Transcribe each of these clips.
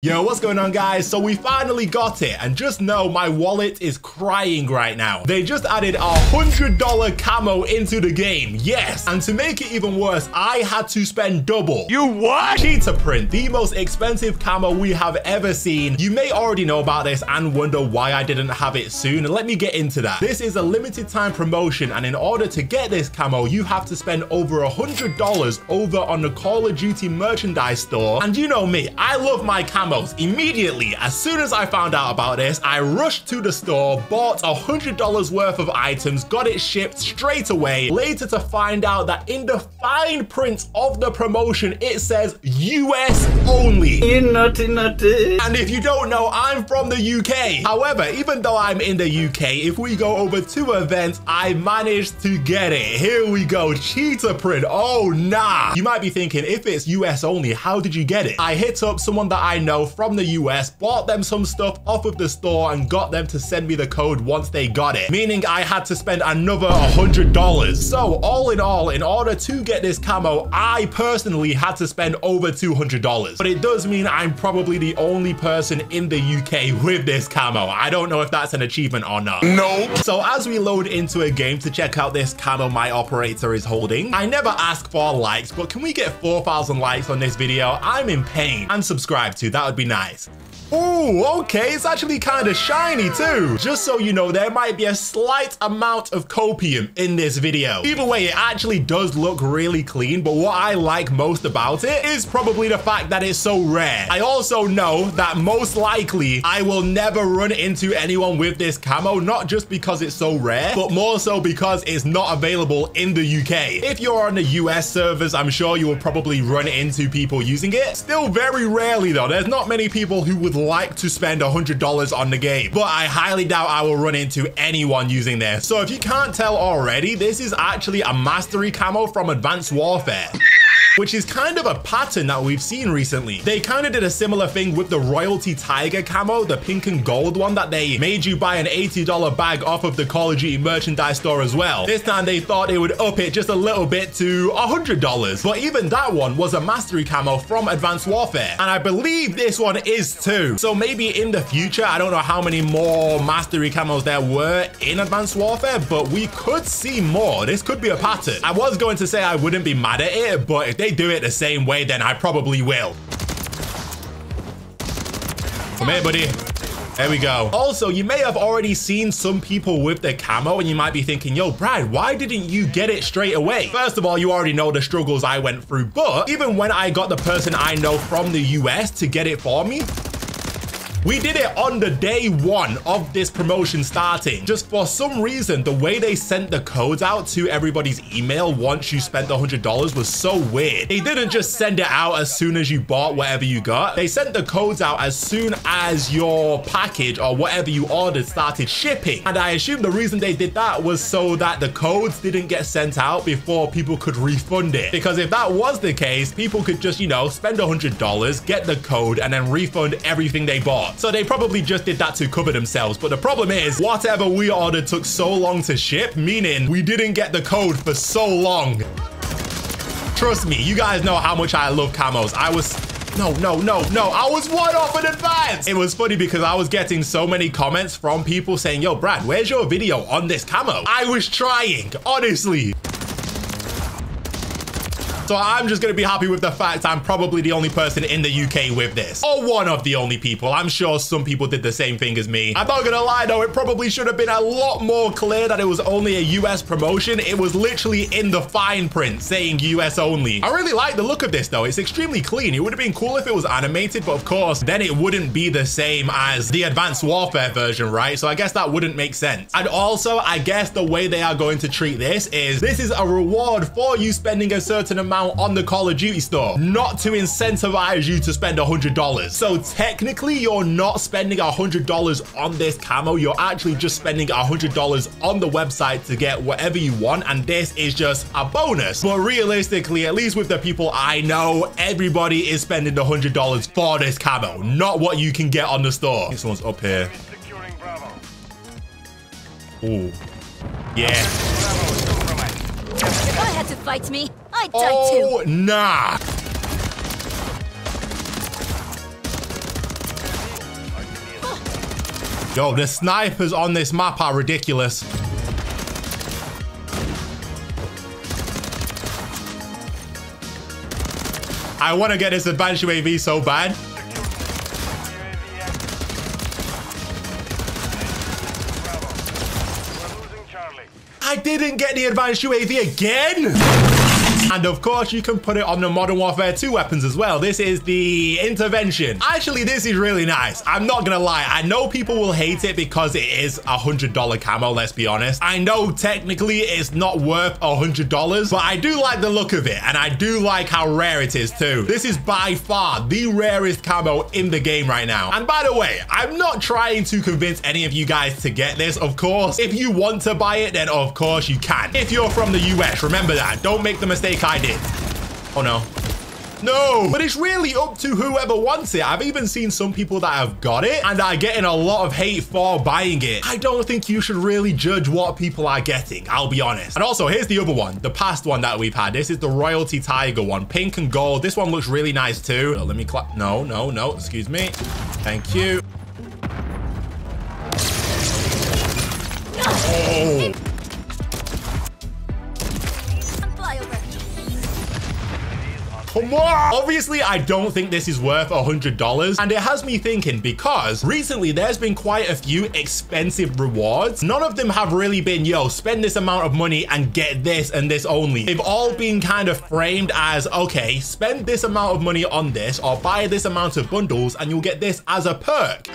Yo, what's going on guys? So we finally got it and just know my wallet is crying right now. They just added a $100 camo into the game. Yes. And to make it even worse, I had to spend double. You what? Cheetah print, the most expensive camo we have ever seen. You may already know about this and wonder why I didn't have it soon. Let me get into that. This is a limited time promotion and in order to get this camo, you have to spend over a $100 over on the Call of Duty merchandise store. And you know me, I love my camo Immediately, as soon as I found out about this, I rushed to the store, bought $100 worth of items, got it shipped straight away, later to find out that in the fine print of the promotion, it says US only. You naughty naughty. And if you don't know, I'm from the UK. However, even though I'm in the UK, if we go over to events, I managed to get it. Here we go, cheetah print. Oh, nah. You might be thinking, if it's US only, how did you get it? I hit up someone that I know from the US, bought them some stuff off of the store and got them to send me the code once they got it, meaning I had to spend another $100. So all in all, in order to get this camo, I personally had to spend over $200. But it does mean I'm probably the only person in the UK with this camo. I don't know if that's an achievement or not. No. So as we load into a game to check out this camo my operator is holding, I never ask for likes, but can we get 4,000 likes on this video? I'm in pain. And subscribe to that would be nice. Ooh, okay, it's actually kind of shiny too. Just so you know, there might be a slight amount of copium in this video. Either way, it actually does look really clean, but what I like most about it is probably the fact that it's so rare. I also know that most likely I will never run into anyone with this camo, not just because it's so rare, but more so because it's not available in the UK. If you're on the US servers, I'm sure you will probably run into people using it. Still very rarely though. There's not many people who would like to spend $100 on the game, but I highly doubt I will run into anyone using this. So if you can't tell already, this is actually a mastery camo from Advanced Warfare which is kind of a pattern that we've seen recently. They kind of did a similar thing with the Royalty Tiger camo, the pink and gold one that they made you buy an $80 bag off of the Call of Duty merchandise store as well. This time they thought they would up it just a little bit to $100. But even that one was a mastery camo from Advanced Warfare. And I believe this one is too. So maybe in the future, I don't know how many more mastery camos there were in Advanced Warfare, but we could see more. This could be a pattern. I was going to say I wouldn't be mad at it, but if they do it the same way, then I probably will. Come here, buddy. There we go. Also, you may have already seen some people with the camo and you might be thinking, yo, Brad, why didn't you get it straight away? First of all, you already know the struggles I went through, but even when I got the person I know from the US to get it for me, we did it on the day one of this promotion starting. Just for some reason, the way they sent the codes out to everybody's email once you spent the $100 was so weird. They didn't just send it out as soon as you bought whatever you got. They sent the codes out as soon as your package or whatever you ordered started shipping. And I assume the reason they did that was so that the codes didn't get sent out before people could refund it. Because if that was the case, people could just, you know, spend $100, get the code, and then refund everything they bought. So they probably just did that to cover themselves. But the problem is, whatever we ordered took so long to ship, meaning we didn't get the code for so long. Trust me, you guys know how much I love camos. I was no, no, no, no. I was one off in advance. It was funny because I was getting so many comments from people saying, yo, Brad, where's your video on this camo? I was trying, honestly. So I'm just going to be happy with the fact I'm probably the only person in the UK with this. Or one of the only people. I'm sure some people did the same thing as me. I'm not going to lie though, it probably should have been a lot more clear that it was only a US promotion. It was literally in the fine print saying US only. I really like the look of this though. It's extremely clean. It would have been cool if it was animated, but of course, then it wouldn't be the same as the Advanced Warfare version, right? So I guess that wouldn't make sense. And also, I guess the way they are going to treat this is this is a reward for you spending a certain amount amount on the Call of Duty store, not to incentivize you to spend $100. So technically, you're not spending $100 on this camo. You're actually just spending $100 on the website to get whatever you want. And this is just a bonus. But realistically, at least with the people I know, everybody is spending the $100 for this camo, not what you can get on the store. This one's up here. Ooh. Yeah. To fight me, I'd die oh, too. nah. Yo, the snipers on this map are ridiculous. I want to get this advanced UAV so bad. I didn't get the advanced UAV again. And of course, you can put it on the Modern Warfare 2 weapons as well. This is the intervention. Actually, this is really nice. I'm not gonna lie. I know people will hate it because it is a $100 camo, let's be honest. I know technically it's not worth a $100, but I do like the look of it. And I do like how rare it is too. This is by far the rarest camo in the game right now. And by the way, I'm not trying to convince any of you guys to get this, of course. If you want to buy it, then of course you can. If you're from the US, remember that. Don't make the mistake I did. Oh no. No, but it's really up to whoever wants it. I've even seen some people that have got it and are getting a lot of hate for buying it. I don't think you should really judge what people are getting, I'll be honest. And also, here's the other one, the past one that we've had. This is the Royalty Tiger one, pink and gold. This one looks really nice too. Let me clap. No, no, no, excuse me. Thank you. Oh. Come on! Obviously, I don't think this is worth $100, and it has me thinking because recently there's been quite a few expensive rewards. None of them have really been, yo, spend this amount of money and get this and this only. They've all been kind of framed as, okay, spend this amount of money on this or buy this amount of bundles and you'll get this as a perk.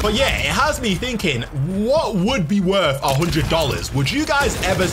But yeah, it has me thinking, what would be worth $100? Would you guys ever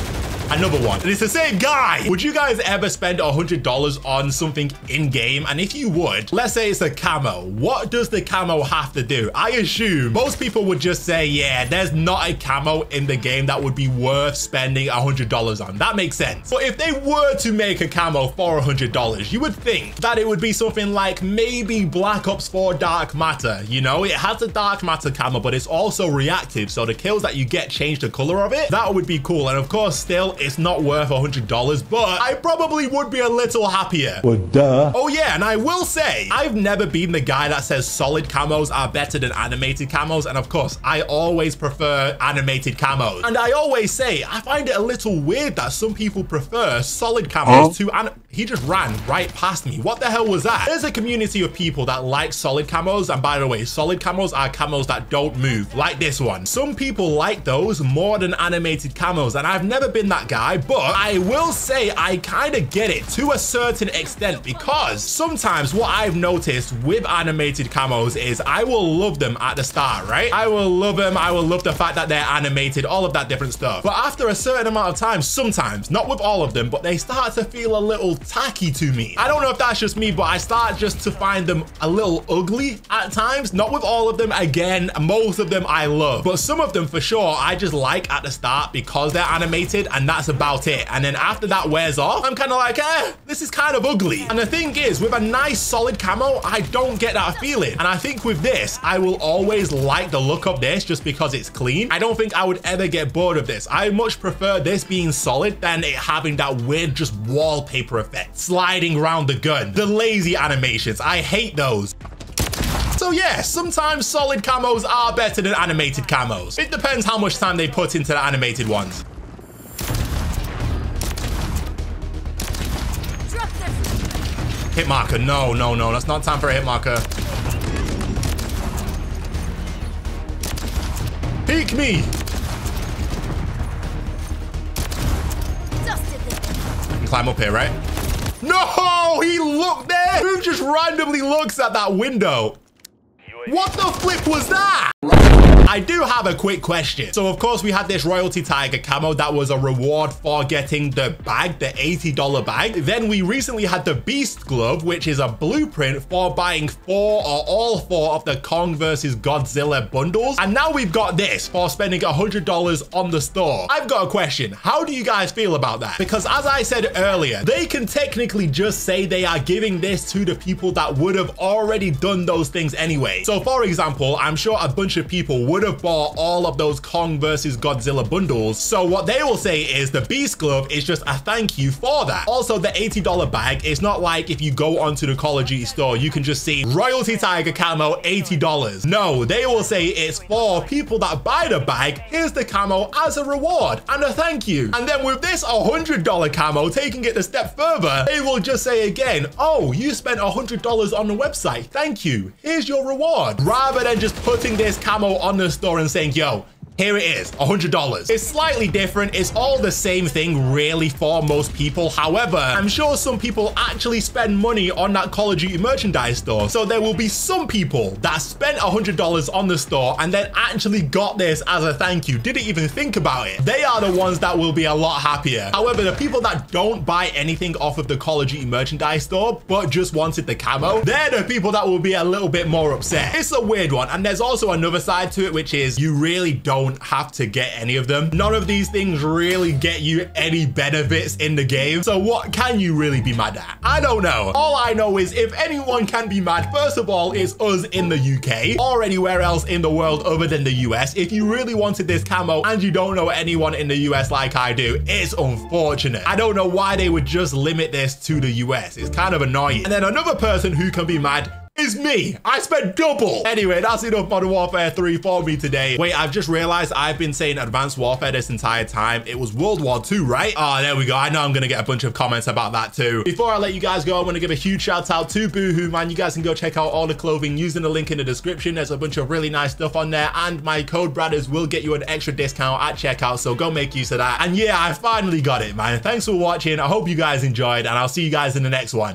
another one. And it's the same guy. Would you guys ever spend $100 on something in-game? And if you would, let's say it's a camo. What does the camo have to do? I assume most people would just say, yeah, there's not a camo in the game that would be worth spending $100 on. That makes sense. But if they were to make a camo for $100, you would think that it would be something like maybe Black Ops 4 Dark Matter. You know, it has a Dark Matter camo, but it's also reactive. So the kills that you get change the color of it. That would be cool. And of course, still, it's not worth $100, but I probably would be a little happier. Well, duh. Oh yeah, and I will say, I've never been the guy that says solid camos are better than animated camos. And of course, I always prefer animated camos. And I always say, I find it a little weird that some people prefer solid camos to, and he just ran right past me. What the hell was that? There's a community of people that like solid camos. And by the way, solid camos are camos that don't move, like this one. Some people like those more than animated camos. And I've never been that guy, but I will say I kind of get it to a certain extent because sometimes what I've noticed with animated camos is I will love them at the start, right? I will love them. I will love the fact that they're animated, all of that different stuff. But after a certain amount of time, sometimes, not with all of them, but they start to feel a little tacky to me. I don't know if that's just me, but I start just to find them a little ugly at times. Not with all of them. Again, most of them I love, but some of them for sure I just like at the start because they're animated and that's about about it. And then after that wears off, I'm kind of like, eh, this is kind of ugly. And the thing is, with a nice solid camo, I don't get that feeling. And I think with this, I will always like the look of this just because it's clean. I don't think I would ever get bored of this. I much prefer this being solid than it having that weird just wallpaper effect sliding around the gun. The lazy animations, I hate those. So yeah, sometimes solid camos are better than animated camos. It depends how much time they put into the animated ones. Hit marker. No, no, no. That's not time for a hit marker. Peek me. Can climb up here, right? No, he looked there. Who just randomly looks at that window? What the flip was that? I do have a quick question. So of course we had this Royalty Tiger camo that was a reward for getting the bag, the $80 bag. Then we recently had the Beast Glove, which is a blueprint for buying four or all four of the Kong versus Godzilla bundles. And now we've got this for spending $100 on the store. I've got a question. How do you guys feel about that? Because as I said earlier, they can technically just say they are giving this to the people that would have already done those things anyway. So So for example, I'm sure a bunch of people would have bought all of those Kong versus Godzilla bundles. So what they will say is the Beast Glove is just a thank you for that. Also, the $80 bag, it's not like if you go onto the Call of Duty store, you can just see Royalty Tiger camo, $80. No, they will say it's for people that buy the bag, here's the camo as a reward and a thank you. And then with this $100 camo, taking it a step further, they will just say again, oh, you spent $100 on the website, thank you, here's your reward. Rather than just putting this camo on the store and saying, yo, here it is, $100. It's slightly different. It's all the same thing really for most people. However, I'm sure some people actually spend money on that Call of Duty merchandise store. So there will be some people that spent $100 on the store and then actually got this as a thank you, didn't even think about it. They are the ones that will be a lot happier. However, the people that don't buy anything off of the Call of Duty merchandise store, but just wanted the camo, they're the people that will be a little bit more upset. It's a weird one. And there's also another side to it, which is you really don't don't have to get any of them. None of these things really get you any benefits in the game. So what can you really be mad at? I don't know. All I know is if anyone can be mad, first of all, it's us in the UK or anywhere else in the world other than the US. If you really wanted this camo and you don't know anyone in the US like I do, it's unfortunate. I don't know why they would just limit this to the US. It's kind of annoying. And then another person who can be mad is me. I spent double. Anyway, that's enough Modern Warfare 3 for me today. Wait, I've just realized I've been saying Advanced Warfare this entire time. It was World War II, right? Oh, there we go. I know I'm going to get a bunch of comments about that too. Before I let you guys go, I want to give a huge shout out to boohooMAN. You guys can go check out all the clothing using the link in the description. There's a bunch of really nice stuff on there. And my code Braderz will get you an extra discount at checkout. So go make use of that. And yeah, I finally got it, man. Thanks for watching. I hope you guys enjoyed and I'll see you guys in the next one.